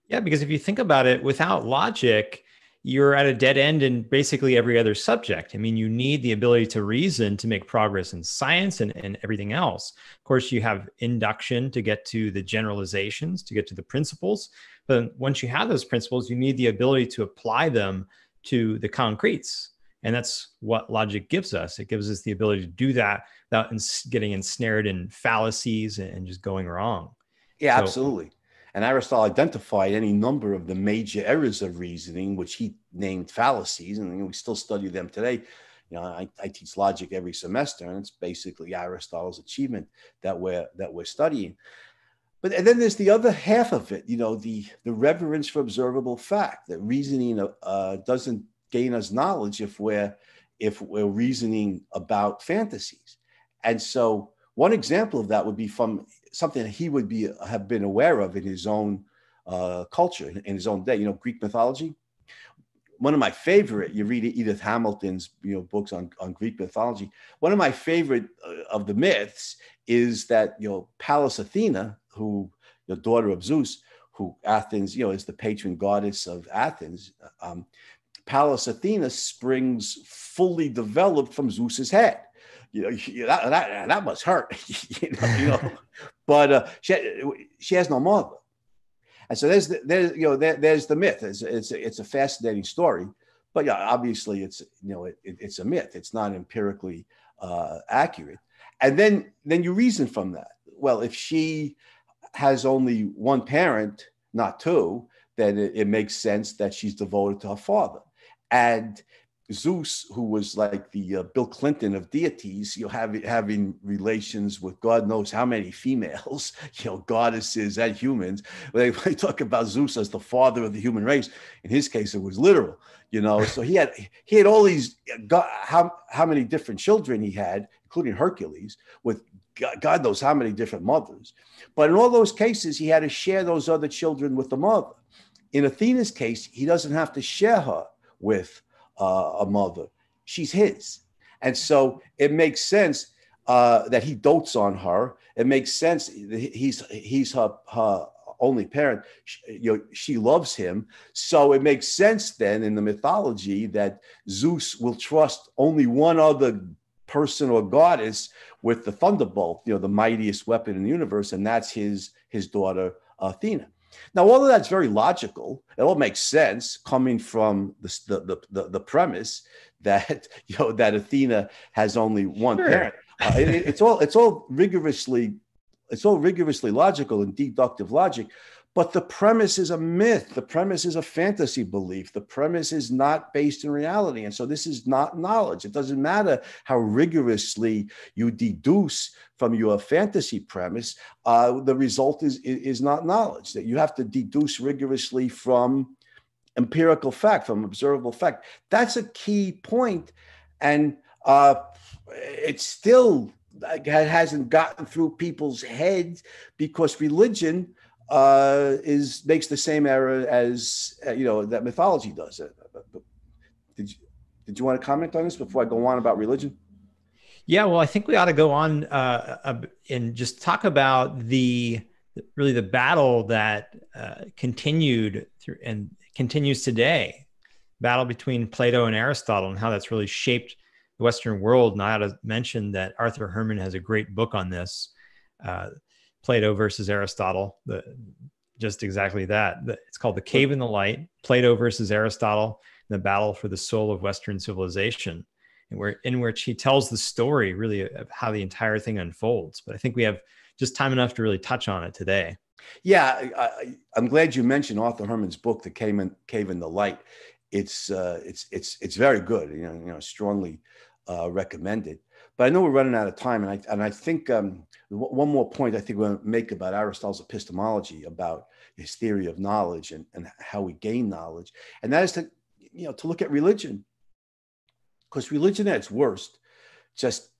Yeah, because if you think about it, without logic, you're at a dead end in basically every other subject. I mean, you need the ability to reason to make progress in science and, and everything else. Of course, you have induction to get to the generalizations, to get to the principles. But once you have those principles, you need the ability to apply them to the concretes. And that's what logic gives us. It gives us the ability to do that without getting ensnared in fallacies and just going wrong. Yeah, so, absolutely. And Aristotle identified any number of the major errors of reasoning, which he named fallacies, and we still study them today. You know, I, I, teach logic every semester, and it's basically Aristotle's achievement that we're that we're studying. But and then there's the other half of it, you know, the the reverence for observable fact. That reasoning uh, doesn't gain us knowledge if we're if we're reasoning about fantasies. And so one example of that would be from something that he would be have been aware of in his own uh, culture, in his own day. You know, Greek mythology. One of my favorite, you read Edith Hamilton's you know books on, on Greek mythology. One of my favorite uh, of the myths is that you know Pallas Athena, who the daughter of Zeus, who Athens you know is the patron goddess of Athens. Um, Pallas Athena springs fully developed from Zeus's head. You know, that, that, that must hurt, you know, you know. but uh, she, she has no mother. And so there's, the, there's you know, there, there's the myth. It's, it's, it's a fascinating story. But yeah, obviously it's, you know, it, it, it's a myth. It's not empirically uh, accurate. And then, then you reason from that. Well, if she has only one parent, not two, then it, it makes sense that she's devoted to her father and Zeus, who was like the uh, Bill Clinton of deities, you know, having having relations with God knows how many females, you know, goddesses and humans. They, they talk about Zeus as the father of the human race. In his case, it was literal, you know. So he had he had all these God, how how many different children he had, including Hercules, with God knows how many different mothers. But in all those cases, he had to share those other children with the mother. In Athena's case, he doesn't have to share her with uh, a mother. She's his. And so it makes sense uh, that he dotes on her. It makes sense he's he's her, her only parent, she, you know, she loves him. So it makes sense then in the mythology that Zeus will trust only one other person or goddess with the thunderbolt, you know, the mightiest weapon in the universe, and that's his his daughter Athena. Now, all of that's very logical. It all makes sense coming from the the the, the premise that you know that Athena has only one sure. parent. Uh, it, it's all it's all rigorously it's all rigorously logical and deductive logic. But the premise is a myth. The premise is a fantasy belief. The premise is not based in reality. And so this is not knowledge. It doesn't matter how rigorously you deduce from your fantasy premise. Uh, the result is, is not knowledge, that you have to deduce rigorously from empirical fact, from observable fact. That's a key point. And uh, still hasn't gotten through people's heads because religion uh, is makes the same error as uh, you know that mythology does. Uh, did you did you want to comment on this before I go on about religion? Yeah, well, I think we ought to go on uh, and just talk about the really the battle that uh, continued through and continues today, battle between Plato and Aristotle, and how that's really shaped the Western world. And I ought to mention that Arthur Herman has a great book on this. Uh, Plato versus Aristotle. The, just exactly that. It's called The Cave and the Light Plato versus Aristotle, the battle for the soul of Western civilization, and where, in which he tells the story really of how the entire thing unfolds. But I think we have just time enough to really touch on it today. Yeah, I, am glad you mentioned Arthur Herman's book, The Cave in, Cave and the Light. It's uh, it's it's it's very good. You know, you know, strongly uh, recommended. But I know we're running out of time, and I and I think um, one more point I think we're going to make about Aristotle's epistemology, about his theory of knowledge and, and how we gain knowledge, and that is to you know to look at religion, because religion at its worst just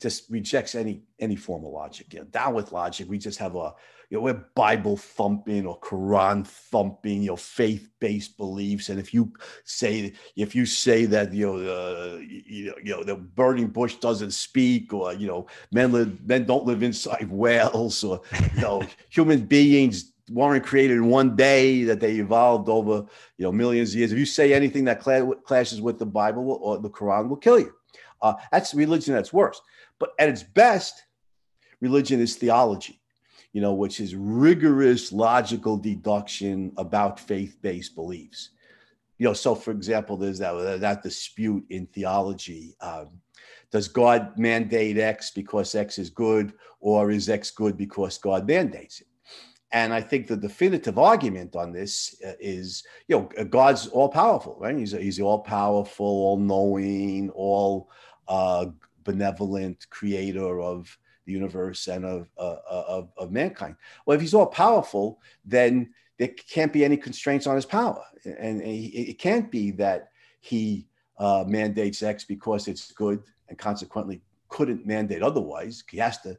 just rejects any any form of logic. You know, down with logic, we just have a you know we're Bible thumping or Quran thumping, you know, faith based beliefs. And if you say if you say that you know uh, you know you know the burning bush doesn't speak, or you know men live men don't live inside wells, or you know human beings weren't created in one day that they evolved over you know millions of years. If you say anything that clashes with the Bible or the Quran, will kill you. Uh, that's religion that's worse. But at its best, religion is theology, you know, which is rigorous logical deduction about faith-based beliefs. You know, so for example, there's that, that dispute in theology. Um, does God mandate X because X is good, or is X good because God mandates it? And I think the definitive argument on this uh, is, you know, God's all powerful, right? He's, he's all powerful, all knowing, all uh, benevolent creator of the universe and of, uh, uh, of, of mankind. Well, if he's all powerful, then there can't be any constraints on his power. And, it can't be that he uh, mandates X because it's good and consequently couldn't mandate otherwise. He has to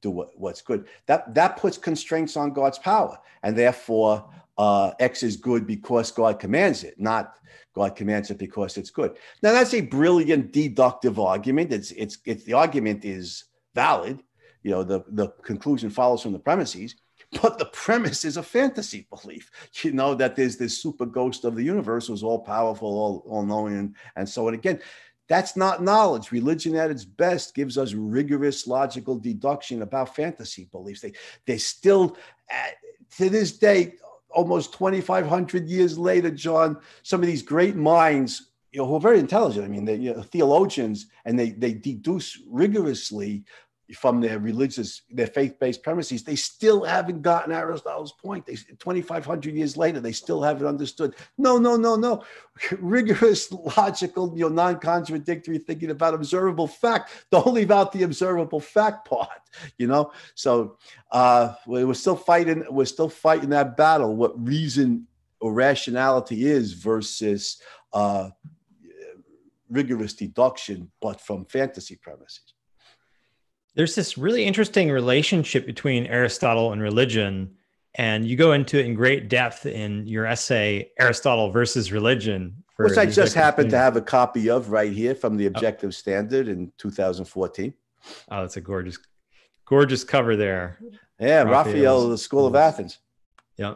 do what, what's good. That, that puts constraints on God's power. And therefore, uh, X is good because God commands it, not God commands it because it's good. Now that's a brilliant deductive argument. It's it's it's the argument is valid. You know, the the conclusion follows from the premises, but the premise is a fantasy belief. You know that there's this super ghost of the universe who's all powerful, all all knowing, and, and so on. Again, that's not knowledge. Religion at its best gives us rigorous logical deduction about fantasy beliefs. They they still eh, to this day almost 2,500 years later, Jon, some of these great minds, you know, who are very intelligent. I mean, they're you know, theologians, and they they deduce rigorously from their religious, their faith-based premises, they still haven't gotten Aristotle's point. They 2,500 years later, they still haven't understood. No, no, no, no. Rigorous, logical, you know, non-contradictory thinking about observable fact. Don't leave out the observable fact part. You know, so uh, we're still fighting. We're still fighting that battle. What reason or rationality is versus uh, rigorous deduction, but from fantasy premises. There's this really interesting relationship between Aristotle and religion. And you go into it in great depth in your essay, Aristotle versus Religion. Which I just happen to have a copy of right here from the oh. Objective oh. Standard in 2014. Oh, that's a gorgeous, gorgeous cover there. Yeah, Raphael, the School of Athens. Yeah.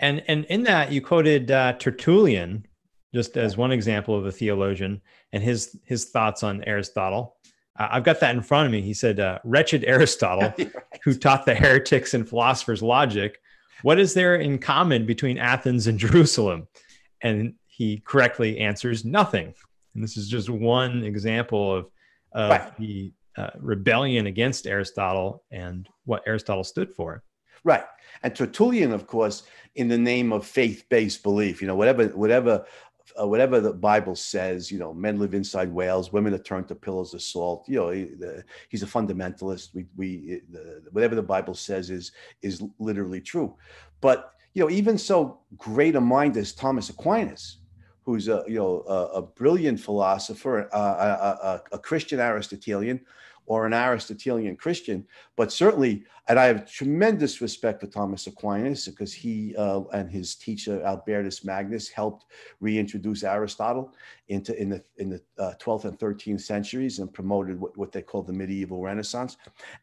And and in that you quoted uh, Tertullian just as one example of a theologian and his his thoughts on Aristotle. Uh, I've got that in front of me. He said, uh, "Wretched Aristotle, right. who taught the heretics and philosophers logic, what is there in common between Athens and Jerusalem?" And he correctly answers, "Nothing." And this is just one example of, of right. the uh, rebellion against Aristotle and what Aristotle stood for. Right. And Tertullian, of course, in the name of faith-based belief, you know, whatever whatever uh, whatever the Bible says, you know, men live inside whales, women are turned to pillows of salt. You know, he, the, he's a fundamentalist. We, we, the, whatever the Bible says is is literally true. But you know, even so great a mind as Thomas Aquinas, who's a you know a, a brilliant philosopher, a, a, a Christian Aristotelian, or an Aristotelian Christian, but certainly, and I have tremendous respect for Thomas Aquinas because he uh, and his teacher Albertus Magnus helped reintroduce Aristotle into in the in the uh, 12th and 13th centuries and promoted what, what they call the medieval Renaissance.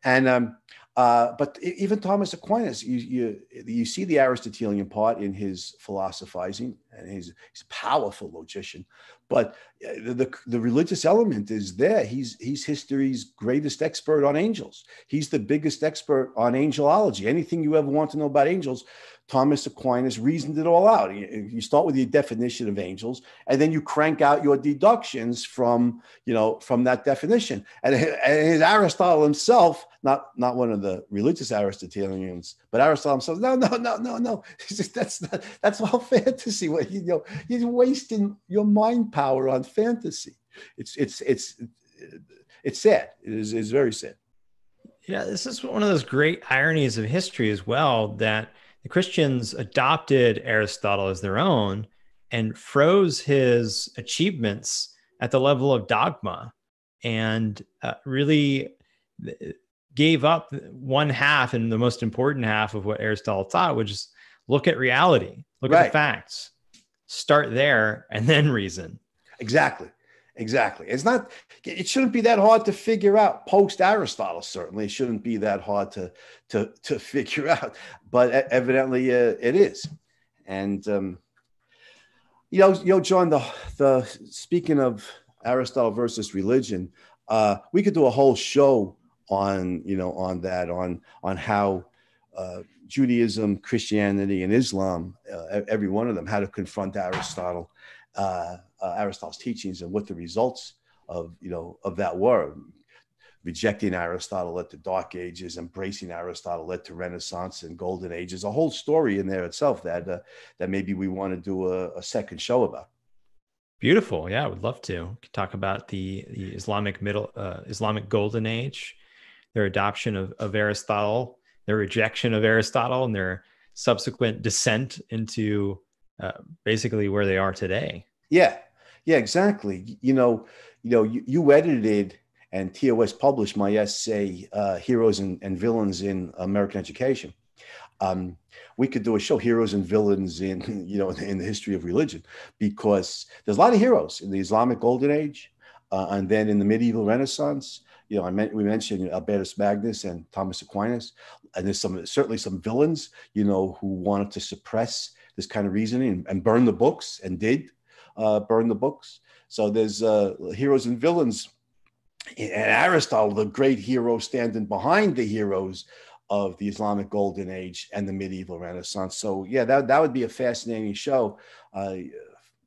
And um, uh, but even Thomas Aquinas, you, you, you see the Aristotelian part in his philosophizing, and he's, he's a powerful logician. But uh, the, the, the religious element is there. He's he's history's greatest expert on angels. He's the biggest expert on angelology. Anything you ever want to know about angels, Thomas Aquinas reasoned it all out. You start with your definition of angels, and then you crank out your deductions from, you know, from that definition. And, and Aristotle himself, not not one of the religious Aristotelians, but Aristotle himself, no, no, no, no, no. that's not, that's all fantasy. What you know, you're wasting your mind power on fantasy. It's it's it's it's sad. It is it's very sad. Yeah, this is one of those great ironies of history as well that the Christians adopted Aristotle as their own and froze his achievements at the level of dogma and uh, really gave up one half and the most important half of what Aristotle taught, which is look at reality, look right. at the facts, start there, and then reason. Exactly. Exactly. It's not, it shouldn't be that hard to figure out post Aristotle, certainly. It shouldn't be that hard to, to, to figure out, but evidently uh, it is. And, um, you know, you know, Jon, the, the, speaking of Aristotle versus religion, uh, we could do a whole show on, you know, on that, on, on how, uh, Judaism, Christianity, and Islam, uh, every one of them, how to confront Aristotle uh, uh, Aristotle's teachings and what the results of you know of that were. Rejecting Aristotle led to Dark Ages, embracing Aristotle led to Renaissance and Golden Ages. A whole story in there itself that uh, that maybe we want to do a, a, second show about. Beautiful, yeah, I would love to talk about the the Islamic middle uh, Islamic Golden Age, their adoption of, of Aristotle, their rejection of Aristotle, and their subsequent descent into uh, basically where they are today. Yeah, yeah, exactly. You know, you know, you, you edited and TOS published my essay, uh, "Heroes and, and, Villains in American Education." Um, we could do a show, "Heroes and Villains in you know in the history of religion," because there's a lot of heroes in the Islamic Golden Age, uh, and then in the medieval Renaissance. You know, I meant we mentioned Albertus Magnus and Thomas Aquinas, and there's some certainly some villains, you know, who wanted to suppress this kind of reasoning and, and burn the books and did uh, burn the books. So there's uh, heroes and villains. And Aristotle, the great hero standing behind the heroes of the Islamic Golden Age and the medieval Renaissance. So yeah, that, that would be a fascinating show, uh,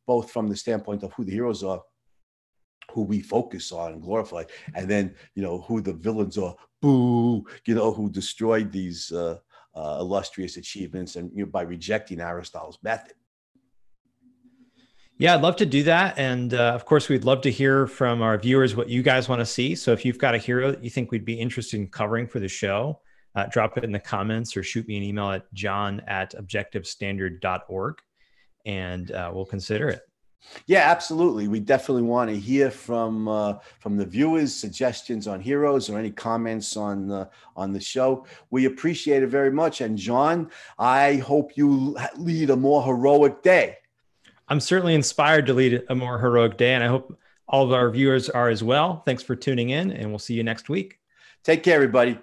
both from the standpoint of who the heroes are, who we focus on and glorify, and then you know who the villains are. Boo! You know who destroyed these uh, uh, illustrious achievements and you know, by rejecting Aristotle's method. Yeah, I'd love to do that. And uh, of course, we'd love to hear from our viewers what you guys want to see. So if you've got a hero that you think we'd be interested in covering for the show, uh, drop it in the comments or shoot me an email at jon at objectivestandard.org and uh, we'll consider it. Yeah, absolutely. We definitely want to hear from uh, from the viewers, suggestions on heroes or any comments on uh, on the show. We appreciate it very much. And Jon, I hope you lead a more heroic day. I'm certainly inspired to lead a more heroic day, and I hope all of our viewers are as well. Thanks for tuning in, and we'll see you next week. Take care, everybody.